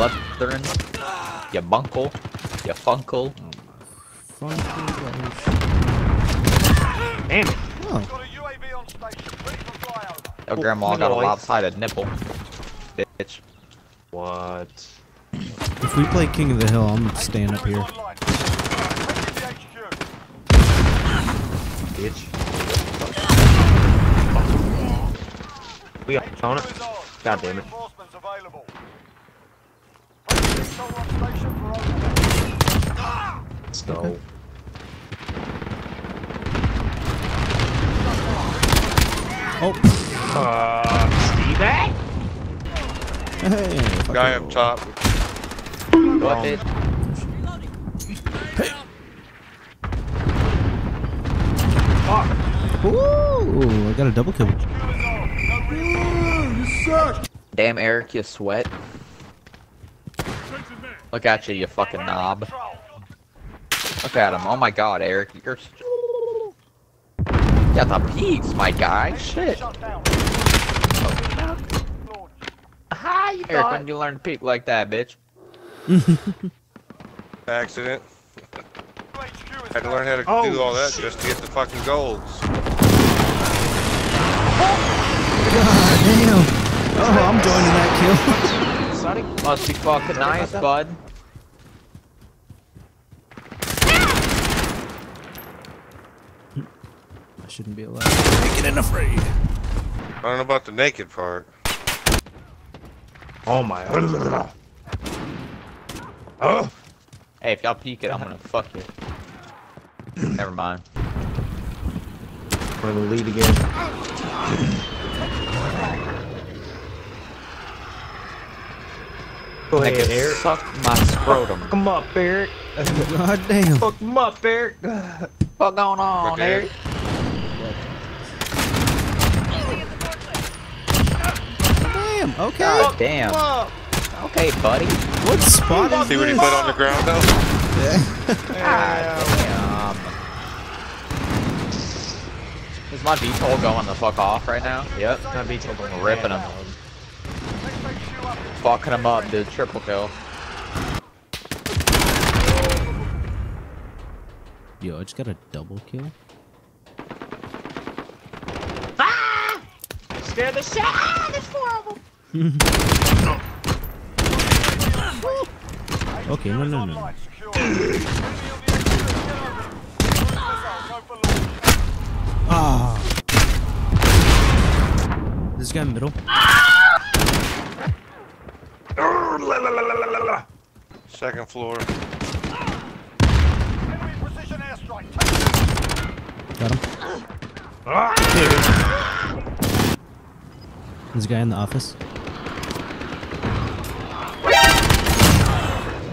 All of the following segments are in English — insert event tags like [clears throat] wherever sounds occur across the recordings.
Slytherin, you bunkle, you funkle. Damn it. Oh, Got a UAV on station. Ready for flyover. Your grandma got a lopsided nipple. Bitch. What? if we play King of the Hill, I'm staying up here. Online. Heading to HQ. Bitch. We on it. HQ is on. God damn it. Let's go. Oh, Uh, Steve? hey. Guy up top. What, bitch? Ooh, I got a double kill. Damn, Eric, you sweat. Look at you, you fucking knob. Look at him. Oh my god, Eric, you're. s- Got the peaks, my guy. Shit. Shut down. Launch. Hi, Eric, when you learn to peek like that, bitch? Accident. HQ Had to learn how to Oh, do all that just to get the fucking golds. God oh, damn. Oh, I'm joining that kill. [laughs] Sonny? Must be fucking nice, bud. I shouldn't be allowed. Naked and afraid. I don't know about the naked part. Oh my. Oh. Hey, if y'all peek it, I'm gonna fuck you. Never mind. We're in the lead again. Go Make ahead, it Eric. suck my scrotum. Come up, Eric. God damn. Fuck him up, Eric. What going on, Okay. Eric? Damn, okay. God damn. Okay, buddy. What spot is See what he put on the ground though? God damn. Is my VTOL going the fuck off right now? Yep. My beats are going Ripping him. Fucking him up, dude. Triple kill. Yo, I just got a double kill. Scare the shit out of this horrible. [laughs] Okay, no, no, no. online. Secure. Enemy on the HQ. Get over there. Missile. Go for launch. Ah. This guy middle. Second floor. Enemy precision airstrike. Got him. Ah! There's a guy in the office.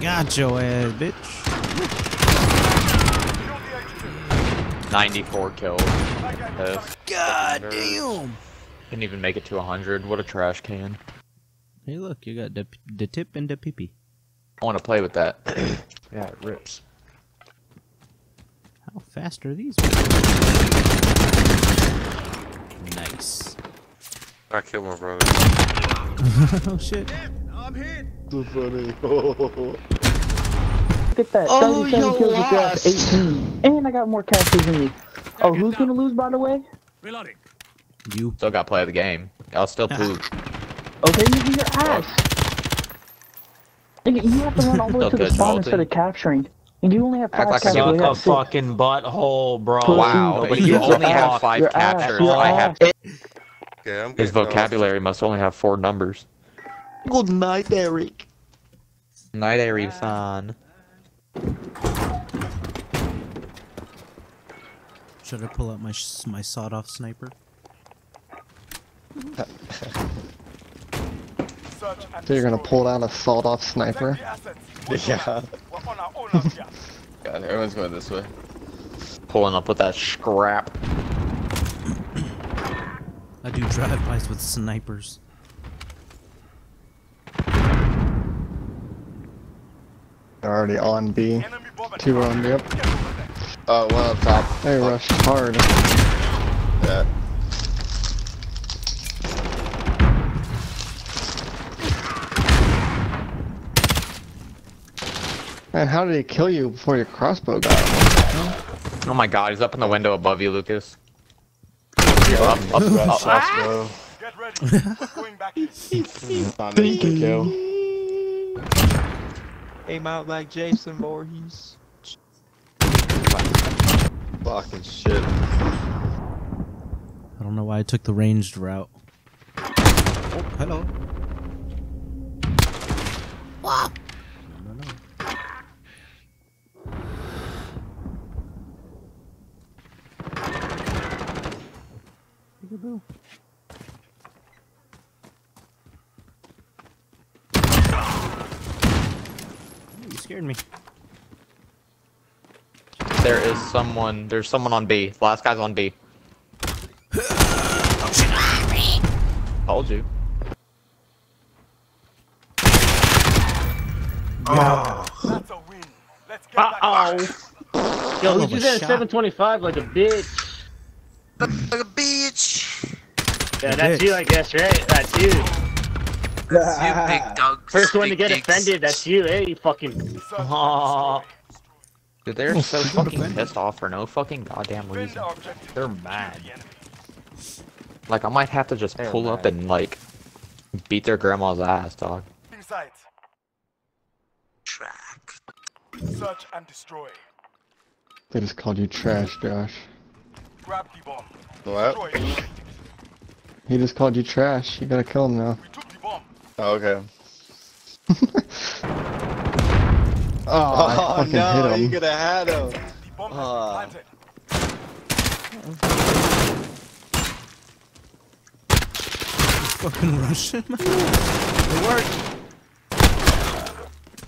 Got your ass, bitch. Secure the HQ. 94 kills. Piss. God damn. Didn't even make it to 100. What a trash can. Hey, look, you got the, the tip and the peepee. I want to play with that. [clears throat] Yeah, it rips. How fast are these? nice. I killed my brother. [laughs] oh shit. So funny. Look at that. Oh, 37 you kills with lost. gas, 18. And I got more catches than you. Oh, who's gonna lose, by the way? Reloading. You. Still got to play the game. I'll still [laughs] poop. Okay, you do your ass. Nigga, you have to run all the way to the spawn instead of capturing. And you only have Act five like a catches. good Suck a fucking butthole, bro. Wow, but you gives a only have five Your ass, captures. your I have. ass. Yeah, I'm His getting vocabulary must only have four numbers. Good night, Eric. Night airy fan. Should I pull out my my sawed off sniper? [laughs] Search and So you're gonna pull down a sawed-off sniper? Protect the assets. [laughs] Yeah. We're on our own up, yeah. [laughs] God, everyone's going this way. Pulling up with that scrap. I do drive-bys with snipers. They're already on B. Enemy bomber. Two on, yep. Get over there. Uh, one up top. They rushed hard. Yeah. Man, how did he kill you before your crossbow got him? Oh my god, he's up in the window above you, Lucas. Up, up, up, Shots, ah! bro. Get ready. Going back in. [laughs] Not me to kill. Aim out like Jason Voorhees. Fucking shit. I don't know why I took the ranged route. Oh, hello. No, Peekaboo. Ooh, You scared me. There is someone. There's someone on B. The last guy's on B. Told you. Oh. That's a win. Let's get. Uh-oh. Yo, Yo, who's using a 725 like a bitch? Like bitch. Yeah, that's you, I guess, right? That's you. You big dog. First one to get dicks. offended, that's you, eh? You fucking. Search [laughs] Dude, they're so fucking pissed off for no fucking goddamn reason. They're mad. Like, I might have to just They're pull up and, like, beat their grandma's ass, dog. Inside. Track. Search and destroy. They just called you trash, Josh. Grab the bomb. What? He just called you trash. You gotta kill him now. We took the bomb. Oh, okay. [laughs] Oh, I oh, fucking hit him. could have had him. The bomb has been. Fucking Russian. It worked.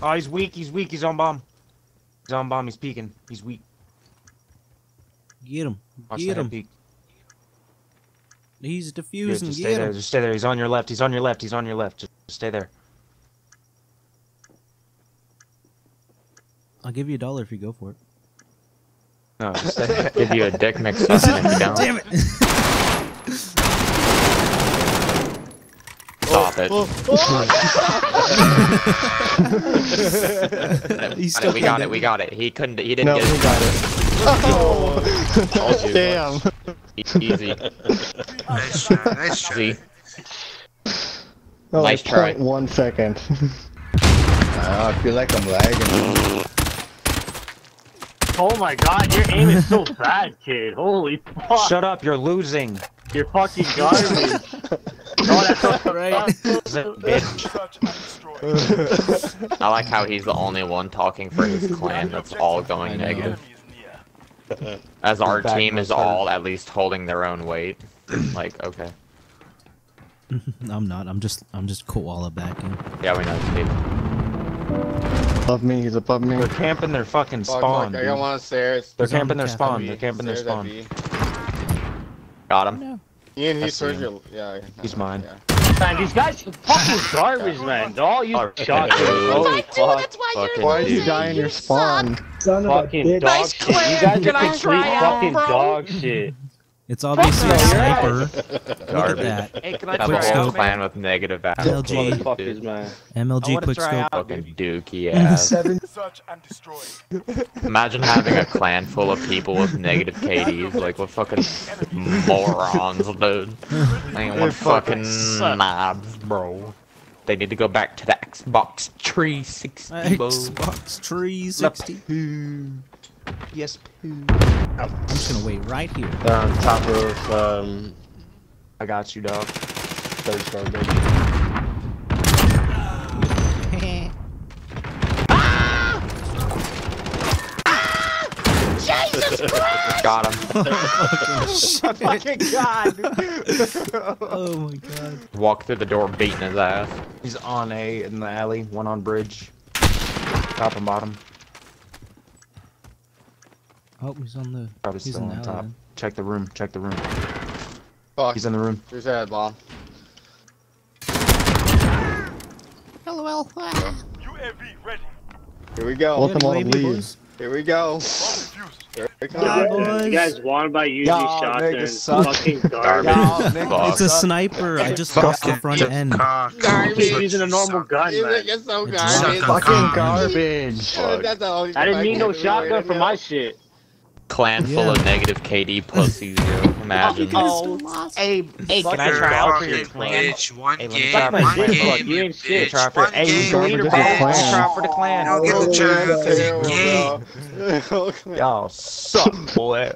Oh, he's weak. He's weak. He's on bomb. He's on bomb. He's peeking. He's weak. Get him. Watch Get the him. peek. He's Good, diffusing. just stay Get there. him. Just stay there. He's on your left. He's on your left. He's on your left. Just stay there. I'll give you a dollar if you go for it. No, just stay. [laughs] Give you a dick mix up if you [laughs] don't. Damn it! Stop it. [laughs] He's Got still we got it, we got it. He couldn't, he didn't No, get he it. got it. Told you. Damn. Easy. Nice try. Nice try. Easy. Oh, Nice like try. 0.1 second. Ah, I feel like I'm lagging. Oh my god, your aim is so bad, kid. Holy fuck. Shut up. You're losing. You're fucking garbage. [laughs] oh, that's so Right. Bitch. Search and destroy. I like how he's the only one talking for his clan that's all going negative. Enemy is near. As our Back team is all at least holding their own weight. [clears throat] Like, okay. [laughs] I'm not. I'm just. I'm just koala backing. Yeah, we know, Steve. above me, he's above me. They're camping their fucking Fuck, spawn. fuck, I got dude. one upstairs. They're He's on camping their the spawn. They're camping their Stairs at spawn. Got him. Ian, he's see towards your. Yeah. He's mine. Yeah. Man, these guys are fucking garbage, man. They're all you Fucking shot. dude. Holy fuck. Fucking Why did you dude. die in your spawn? Fucking dog shit. You guys are complete fucking dog shit. It's obviously a sniper. Look at that. Hey, can I Have Quick a try whole out, clan with negative LG. attitude. Motherfuckers, man. I MLG wanna quick scope. Fucking dude. [laughs] dookie [laughs] ass. Search and destroy. [laughs] Imagine having a clan full of people with negative KDs, like what fucking morons, dude. They They want fucking fucking knobs, bro. They need to go back to the Xbox 360, bro. Xbox 360. Yes, poo. I'm just gonna wait right here. They're on top of um. I got you, dog. Third story building. Got him. [laughs] [laughs] Fucking god. [laughs] Oh my god. Walk through the door beating his ass. He's on A in the alley. One on bridge. Top and bottom. Oh, he's on the. Probably He's still on the top. alley. Check the room. Check the room. Fuck. He's in the room. Who's that bomb? UAV ready. Here we go. Welcome all to Wavy Here we go. Here we Yeah, boys. You guys won by using Y'all shotguns. Fucking Garbage. garbage. Y'all niggas It's a sniper. I just lost the front end. Cock. Keep using a normal gun, You man. it's so garbage? suck Fucking Cock. garbage. Fuck. That's the only I didn't need no shotgun for my shit. Clan full of negative KD pussies, [laughs] yo. Imagine. Oh, oh hey, hey, can I try out for your clan? bitch, one Hey, let me game, try my one dick, game, you you ain't shit. bitch, for, hey, you game, the leader, Just bro. a bitch. clan. Try for the clan. Don't get the Oh, turn, 'cause you gay. [laughs] Y'all suck, boy.